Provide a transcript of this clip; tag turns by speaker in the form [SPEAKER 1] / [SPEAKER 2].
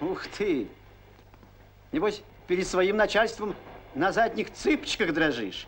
[SPEAKER 1] Ух ты! Небось, перед своим начальством на задних цыпочках дрожишь.